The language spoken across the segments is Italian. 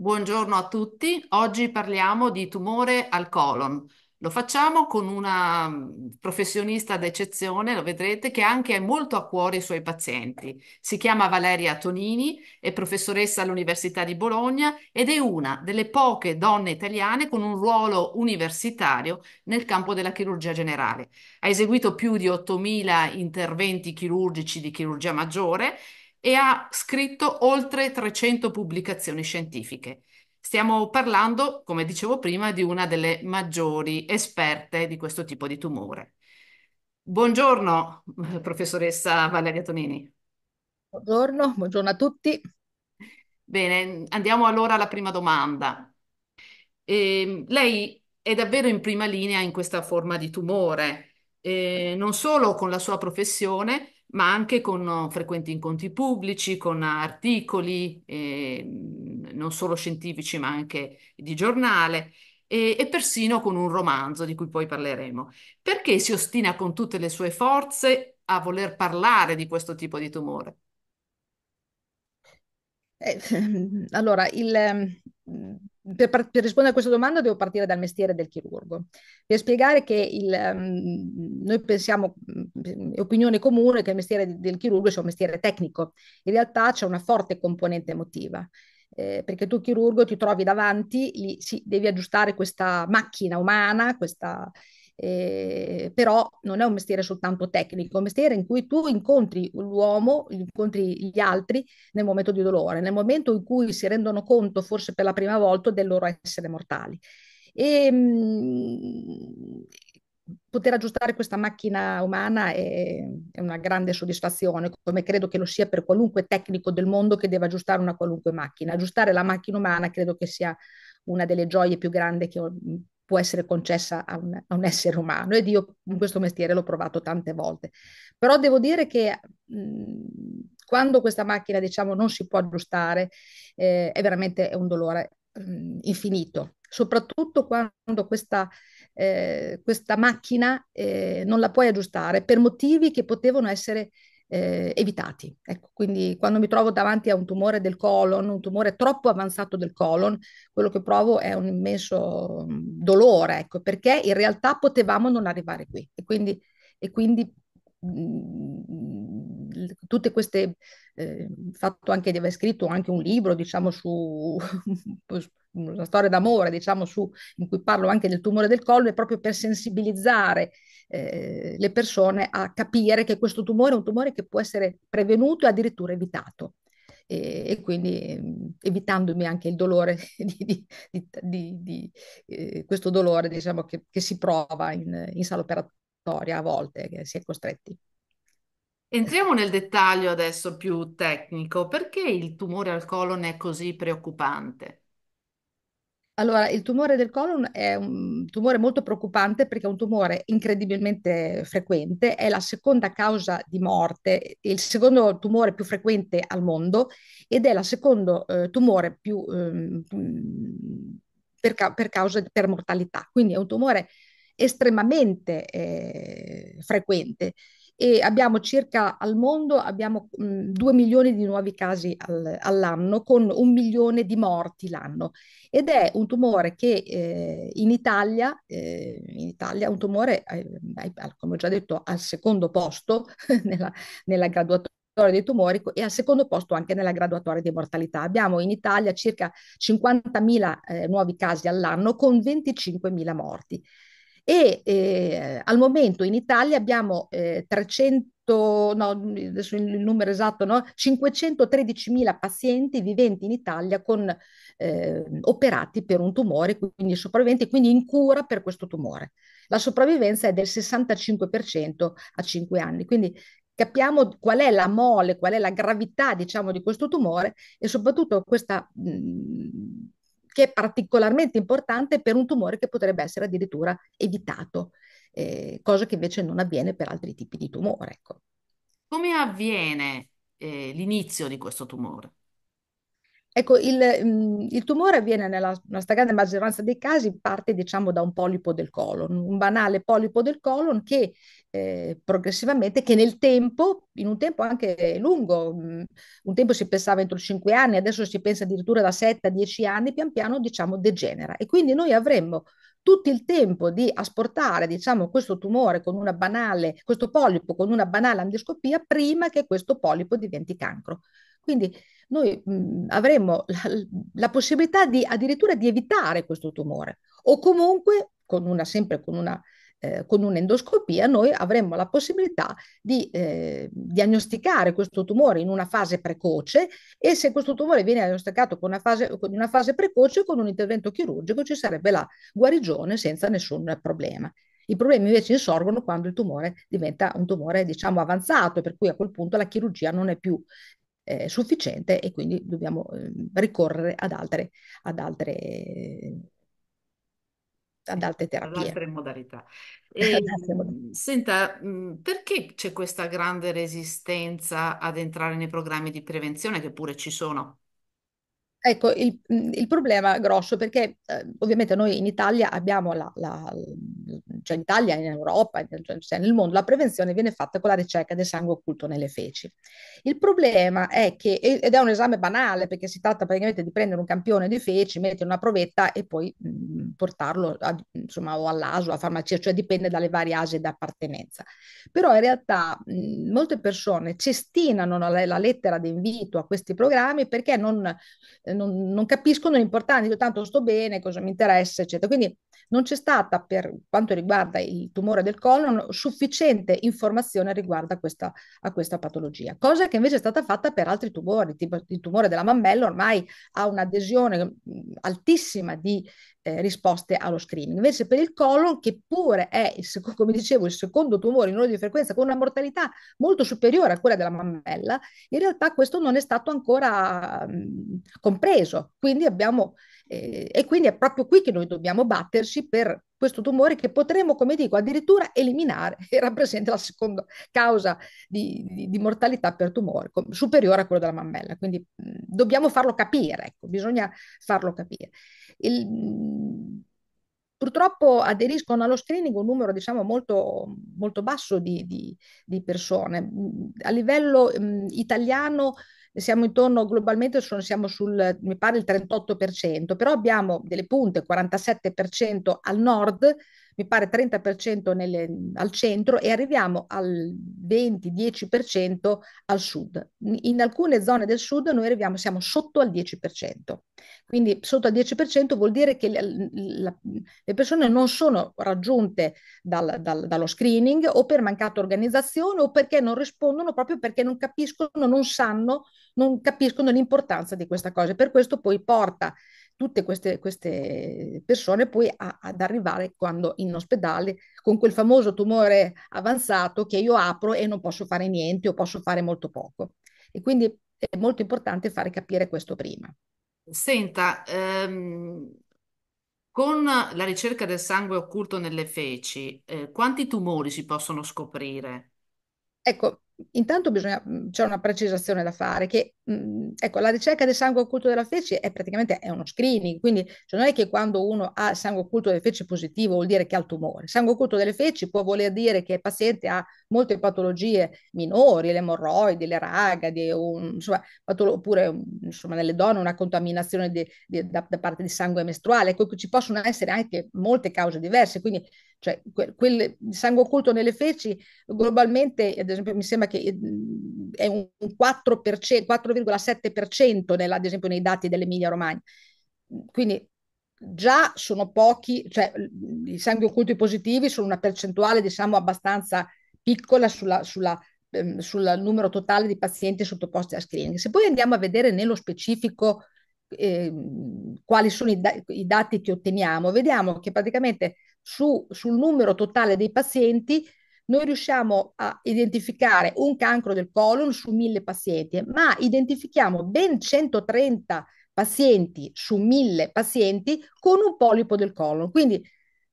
Buongiorno a tutti. Oggi parliamo di tumore al colon. Lo facciamo con una mm, professionista d'eccezione, lo vedrete, che anche è molto a cuore i suoi pazienti. Si chiama Valeria Tonini, è professoressa all'Università di Bologna ed è una delle poche donne italiane con un ruolo universitario nel campo della chirurgia generale. Ha eseguito più di 8.000 interventi chirurgici di chirurgia maggiore e ha scritto oltre 300 pubblicazioni scientifiche. Stiamo parlando, come dicevo prima, di una delle maggiori esperte di questo tipo di tumore. Buongiorno, professoressa Valeria Tonini. Buongiorno, buongiorno a tutti. Bene, andiamo allora alla prima domanda. Eh, lei è davvero in prima linea in questa forma di tumore, eh, non solo con la sua professione, ma anche con uh, frequenti incontri pubblici, con articoli, eh, non solo scientifici, ma anche di giornale, e, e persino con un romanzo di cui poi parleremo. Perché si ostina con tutte le sue forze a voler parlare di questo tipo di tumore? Eh, allora, il, ehm, per, per, rispondere a questa domanda devo partire dal mestiere del chirurgo, per spiegare che il, um, noi pensiamo, opinione comune, che il mestiere del chirurgo sia un mestiere tecnico. In realtà c'è una forte componente emotiva. Eh, perché tu chirurgo ti trovi davanti, gli, sì, devi aggiustare questa macchina umana, questa, eh, però non è un mestiere soltanto tecnico, è un mestiere in cui tu incontri l'uomo, incontri gli altri nel momento di dolore, nel momento in cui si rendono conto, forse per la prima volta, del loro essere mortali. E, poter aggiustare questa macchina umana è, è, una grande soddisfazione, come credo che lo sia per qualunque tecnico del mondo che deve aggiustare una qualunque macchina. Aggiustare la macchina umana credo che sia una delle gioie più grandi che può essere concessa a un, a un, essere umano ed io in questo mestiere l'ho provato tante volte. Però devo dire che mh, quando questa macchina diciamo non si può aggiustare eh, è veramente un dolore mh, infinito, soprattutto quando questa, eh, questa macchina eh, non la puoi aggiustare per motivi che potevano essere eh, evitati. Ecco, quindi quando mi trovo davanti a un tumore del colon, un tumore troppo avanzato del colon, quello che provo è un immenso mm, dolore, ecco, perché in realtà potevamo non arrivare qui. E quindi, e quindi mh, mm, tutte queste, eh, fatto anche di aver scritto anche un libro, diciamo, su una storia d'amore, diciamo, su, in cui parlo anche del tumore del colon, è proprio per sensibilizzare eh, le persone a capire che questo tumore è un tumore che può essere prevenuto e addirittura evitato. E, e quindi mh, evitandomi anche il dolore di, di, di, di eh, questo dolore diciamo, che, che si prova in, in sala operatoria a volte, che si è costretti. Entriamo nel dettaglio adesso più tecnico. Perché il tumore al colon è così preoccupante? Allora, il tumore del colon è un tumore molto preoccupante perché è un tumore incredibilmente frequente, è la seconda causa di morte, il secondo tumore più frequente al mondo ed è il secondo eh, tumore più eh, per, ca- per, causa per mortalità. Quindi è un tumore estremamente eh, frequente e abbiamo circa al mondo abbiamo mh, 2 milioni di nuovi casi al, all'anno con un milione di morti l'anno ed è un tumore che eh, in Italia, eh, in Italia un tumore, eh, come ho già detto, al secondo posto nella, nella graduatoria dei tumori e al secondo posto anche nella graduatoria di mortalità. Abbiamo in Italia circa 50.000 eh, nuovi casi all'anno con 25.000 morti e eh, al momento in Italia abbiamo eh, 300, no, adesso il numero esatto, no? 513.000 pazienti viventi in Italia con eh, operati per un tumore, quindi sopravviventi, quindi in cura per questo tumore. La sopravvivenza è del 65% a 5 anni, quindi capiamo qual è la mole, qual è la gravità, diciamo, di questo tumore e soprattutto questa mh, che è particolarmente importante per un tumore che potrebbe essere addirittura evitato, eh, cosa che invece non avviene per altri tipi di tumore. Ecco. Come avviene eh, l'inizio di questo tumore? Ecco, il, mm, il tumore avviene nella, nella stragrande maggioranza dei casi, parte diciamo da un polipo del colon, un banale polipo del colon che eh, progressivamente, che nel tempo, in un tempo anche lungo, mm, un tempo si pensava entro 5 anni, adesso si pensa addirittura da 7 a 10 anni, pian piano diciamo degenera. E quindi noi avremmo tutto il tempo di asportare, diciamo, questo tumore con una banale, questo polipo con una banale endoscopia prima che questo polipo diventi cancro. Quindi noi mh, avremmo la, la, possibilità di addirittura di evitare questo tumore o comunque con una, sempre con una eh, con un'endoscopia noi avremmo la possibilità di eh, diagnosticare questo tumore in una fase precoce e se questo tumore viene diagnosticato con una fase, con una fase precoce, con un intervento chirurgico ci sarebbe la guarigione senza nessun problema. I problemi invece insorgono quando il tumore diventa un tumore, diciamo, avanzato, per cui a quel punto la chirurgia non è più eh, sufficiente e quindi dobbiamo eh, ricorrere ad altre, ad altre ad altre ad terapie. altre modalità. E, senta, perché c'è questa grande resistenza ad entrare nei programmi di prevenzione che pure ci sono? Ecco, il, il, problema grosso perché eh, ovviamente noi in Italia abbiamo la, la, cioè in Italia, in Europa, cioè nel mondo, la prevenzione viene fatta con la ricerca del sangue occulto nelle feci. Il problema è che, ed è un esame banale perché si tratta praticamente di prendere un campione di feci, mettere una provetta e poi mh, portarlo a, insomma, o all'ASO, alla farmacia, cioè dipende dalle varie ase d'appartenenza. Però in realtà mh, molte persone cestinano la, la lettera d'invito a questi programmi perché non non, non capiscono l'importanza, io tanto sto bene, cosa mi interessa, eccetera. Quindi non c'è stata, per quanto riguarda il tumore del colon, sufficiente informazione riguardo a questa, a questa patologia, cosa che invece è stata fatta per altri tumori, tipo il tumore della mammella ormai ha un'adesione altissima di eh, risposte allo screening. Invece per il colon, che pure è, il, come dicevo, il secondo tumore in ordine di frequenza con una mortalità molto superiore a quella della mammella, in realtà questo non è stato ancora mh, compreso. Quindi abbiamo eh, e quindi è proprio qui che noi dobbiamo batterci per questo tumore che potremmo, come dico, addirittura eliminare e rappresenta la seconda causa di, di, di mortalità per tumore, superiore a quello della mammella. Quindi mh, dobbiamo farlo capire, ecco, bisogna farlo capire. Il, mh, purtroppo aderiscono allo screening un numero diciamo molto, molto basso di, di, di persone. A livello mh, italiano siamo intorno globalmente, sono, siamo sul, mi pare, il 38%, però abbiamo delle punte, 47% al nord, mi pare 30% nelle, al centro e arriviamo al 20-10% al sud. In alcune zone del sud noi arriviamo, siamo sotto al 10%. Quindi sotto al 10% vuol dire che la, la, le persone non sono raggiunte dal, dal, dallo screening o per mancata organizzazione o perché non rispondono proprio perché non capiscono, non sanno, non capiscono l'importanza di questa cosa. Per questo poi porta tutte queste, queste persone poi a, ad arrivare quando in ospedale con quel famoso tumore avanzato che io apro e non posso fare niente o posso fare molto poco. E quindi è molto importante fare capire questo prima. Senta, ehm, con la ricerca del sangue occulto nelle feci, eh, quanti tumori si possono scoprire? Ecco, intanto bisogna, c'è una precisazione da fare, che mh, ecco, la ricerca del sangue occulto della fece è praticamente è uno screening, quindi cioè non è che quando uno ha sangue occulto delle feci positivo vuol dire che ha il tumore. Sangue occulto delle feci può voler dire che il paziente ha molte patologie minori, le emorroidi, le ragadi, un, insomma, oppure insomma, nelle donne una contaminazione di, di, da, da, parte di sangue mestruale. Ecco, ci possono essere anche molte cause diverse, quindi cioè, quel, quel sangue occulto nelle feci globalmente, ad esempio, mi sembra che è un 4%, 4,7% nella, ad esempio nei dati dell'Emilia Romagna. Quindi già sono pochi, cioè i sangue occulti positivi sono una percentuale diciamo abbastanza piccola sulla, sulla, ehm, sul numero totale di pazienti sottoposti a screening. Se poi andiamo a vedere nello specifico eh, quali sono i, da- i, dati che otteniamo, vediamo che praticamente su, sul numero totale dei pazienti noi riusciamo a identificare un cancro del colon su mille pazienti, ma identifichiamo ben 130 pazienti su mille pazienti con un polipo del colon. Quindi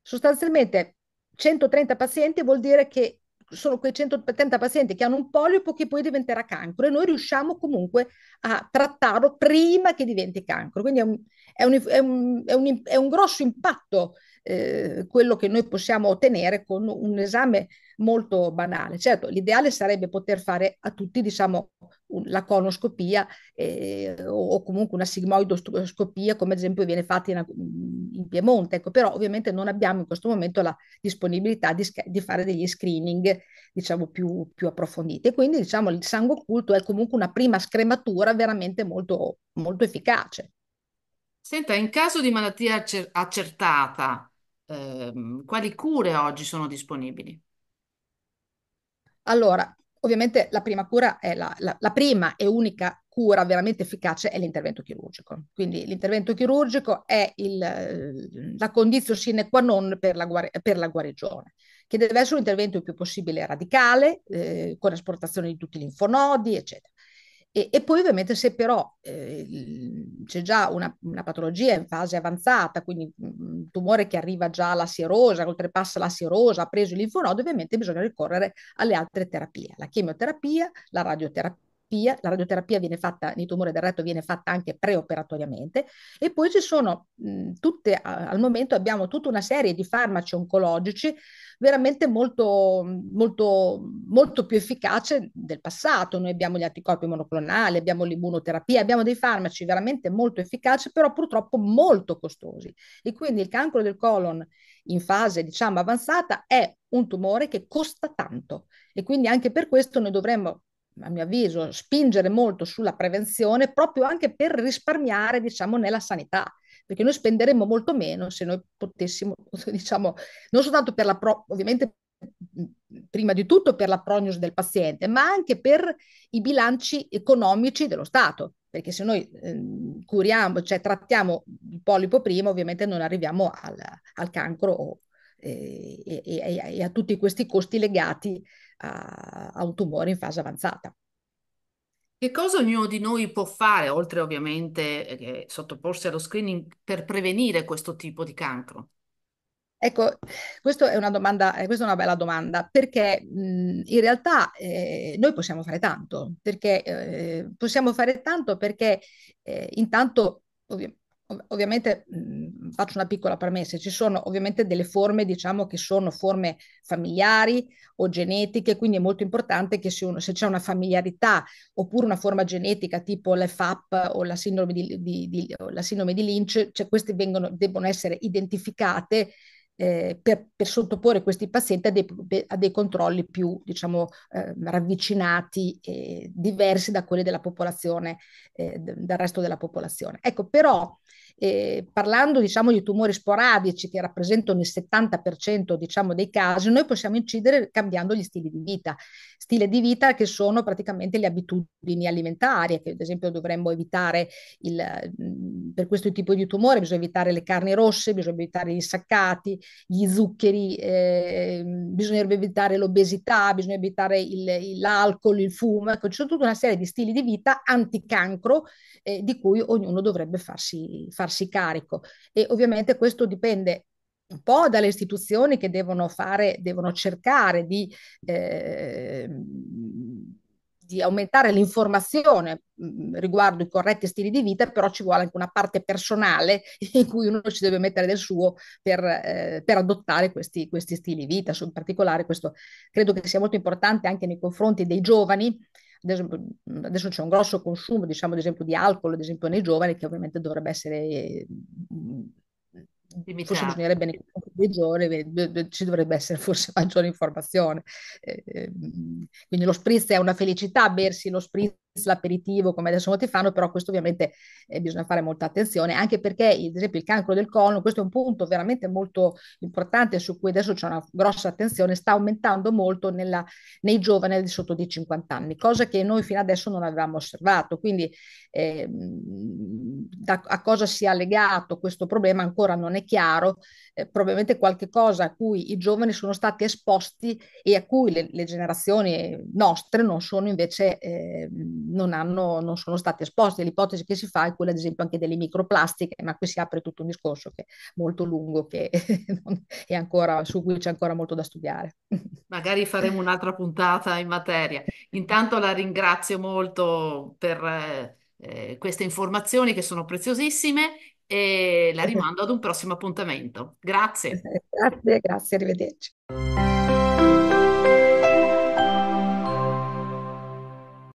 sostanzialmente 130 pazienti vuol dire che sono quei 130 pazienti che hanno un polipo che poi diventerà cancro e noi riusciamo comunque a trattarlo prima che diventi cancro. Quindi è un, è un, è un, è un, è un grosso impatto eh, quello che noi possiamo ottenere con un esame molto banale. Certo, l'ideale sarebbe poter fare a tutti, diciamo, la conoscopia eh, o, comunque una sigmoidoscopia, come ad esempio viene fatta in, in, Piemonte, ecco, però ovviamente non abbiamo in questo momento la disponibilità di, di fare degli screening, diciamo, più, più approfonditi. Quindi, diciamo, il sangue occulto è comunque una prima scrematura veramente molto, molto efficace. Senta, in caso di malattia accertata, ehm, quali cure oggi sono disponibili? Allora, ovviamente la prima cura è la, la, la prima e unica cura veramente efficace è l'intervento chirurgico. Quindi l'intervento chirurgico è il, la condizione sine qua non per la, per la, guarigione, che deve essere un intervento il più possibile radicale, eh, con esportazione di tutti i linfonodi, eccetera. E, e, poi ovviamente se però eh, c'è già una, una, patologia in fase avanzata, quindi un tumore che arriva già alla sierosa, oltrepassa la sierosa, ha preso il linfonodo, ovviamente bisogna ricorrere alle altre terapie, la chemioterapia, la radioterapia la radioterapia viene fatta nei tumori del retto viene fatta anche preoperatoriamente e poi ci sono mh, tutte al momento abbiamo tutta una serie di farmaci oncologici veramente molto, molto, molto più efficace del passato. Noi abbiamo gli anticorpi monoclonali, abbiamo l'immunoterapia, abbiamo dei farmaci veramente molto efficaci, però purtroppo molto costosi. E quindi il cancro del colon in fase, diciamo, avanzata è un tumore che costa tanto. E quindi anche per questo noi dovremmo a mio avviso, spingere molto sulla prevenzione proprio anche per risparmiare, diciamo, nella sanità perché noi spenderemmo molto meno se noi potessimo, diciamo, non soltanto per la, pro, ovviamente prima di tutto per la prognosi del paziente, ma anche per i bilanci economici dello Stato, perché se noi eh, curiamo, cioè trattiamo il polipo prima, ovviamente non arriviamo al, al cancro o, eh, e, e, e, a tutti questi costi legati a, a un tumore in fase avanzata. Che cosa ognuno di noi può fare, oltre ovviamente eh, sottoporsi allo screening, per prevenire questo tipo di cancro? Ecco, questa è una domanda, eh, questa è una bella domanda, perché mh, in realtà eh, noi possiamo fare tanto, perché eh, possiamo fare tanto perché eh, intanto ovviamente Ov- ovviamente mh, faccio una piccola premessa, ci sono ovviamente delle forme, diciamo, che sono forme familiari o genetiche, quindi è molto importante che se, se c'è una familiarità oppure una forma genetica tipo l'FAP o la sindrome di, di, di, la sindrome di Lynch, cioè queste vengono, debbono essere identificate eh, per, per, sottoporre questi pazienti a dei, a dei controlli più, diciamo, eh, ravvicinati e diversi da quelli della popolazione, eh, del resto della popolazione. Ecco, però eh, parlando diciamo di tumori sporadici che rappresentano il 70% diciamo dei casi, noi possiamo incidere cambiando gli stili di vita, stili di vita che sono praticamente le abitudini alimentari, che ad esempio dovremmo evitare il, per questo tipo di tumore, bisogna evitare le carni rosse, bisogna evitare gli insaccati, gli zuccheri, eh, bisognerebbe evitare l'obesità, bisogna evitare il, l'alcol, il fumo, ecco, c'è tutta una serie di stili di vita anticancro eh, di cui ognuno dovrebbe farsi, farsi carico. E ovviamente questo dipende un po' dalle istituzioni che devono fare, devono cercare di, eh, di aumentare l'informazione mm, riguardo i corretti stili di vita, però ci vuole anche una parte personale in cui uno ci deve mettere del suo per, eh, per adottare questi, questi stili di vita. In particolare questo credo che sia molto importante anche nei confronti dei giovani, adesso, adesso c'è un grosso consumo, diciamo ad esempio, di alcol, ad esempio nei giovani, che ovviamente dovrebbe essere forse bisognerebbe nei confronti ci dovrebbe essere forse maggiore informazione. Eh, ehm, quindi lo spritz è una felicità, bersi lo spritz l'aperitivo come adesso molti fanno, però questo ovviamente eh, bisogna fare molta attenzione, anche perché ad esempio il cancro del colon, questo è un punto veramente molto importante su cui adesso c'è una grossa attenzione, sta aumentando molto nella, nei giovani di sotto di 50 anni, cosa che noi fino adesso non avevamo osservato, quindi eh, da, a cosa sia legato questo problema ancora non è chiaro, eh, probabilmente qualche cosa a cui i giovani sono stati esposti e a cui le, le generazioni nostre non sono invece eh, non hanno, non sono stati esposti. L'ipotesi che si fa è quella, ad esempio, anche delle microplastiche, ma qui si apre tutto un discorso che è molto lungo che è ancora, su cui c'è ancora molto da studiare. Magari faremo un'altra puntata in materia. Intanto la ringrazio molto per eh, queste informazioni che sono preziosissime e la rimando ad un prossimo appuntamento. Grazie. Grazie, grazie, arrivederci.